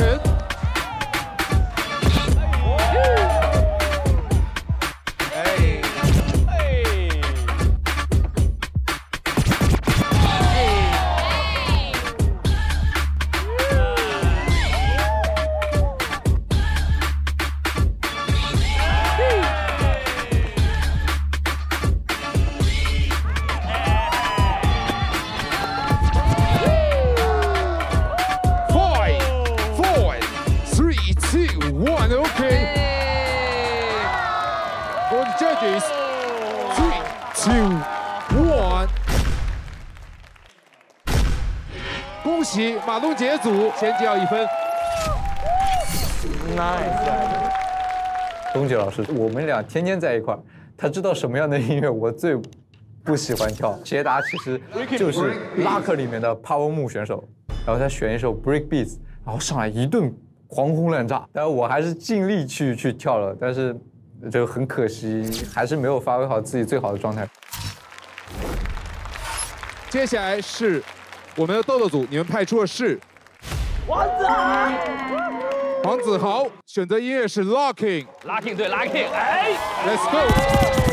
true. Two, one。恭喜马东杰组先交一分。Nice。东杰老师，我们俩天天在一块儿，他知道什么样的音乐我最不喜欢跳。捷达其实就是拉克里面的帕翁木选手，然后他选一首 break beats，然后上来一顿狂轰滥炸，但是我还是尽力去去跳了，但是就很可惜，还是没有发挥好自己最好的状态。接下来是我们的豆豆组，你们派出的是王子豪，黄子豪，选择音乐是 Locking。Locking 对 Locking，哎 Let's go。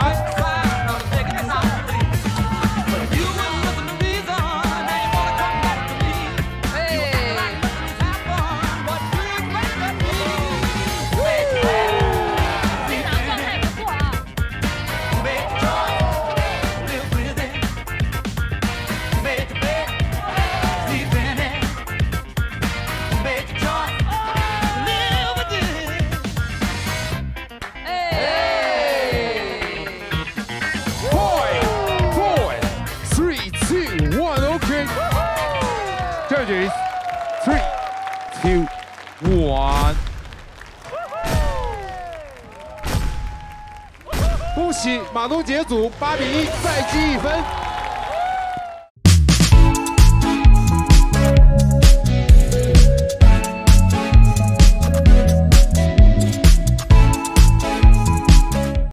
right? Judges, three, two, one. 恭喜马东杰组八比一，再积一分。